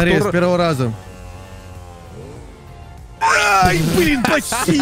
Скорее, с первого раза. Ай, блин, почти!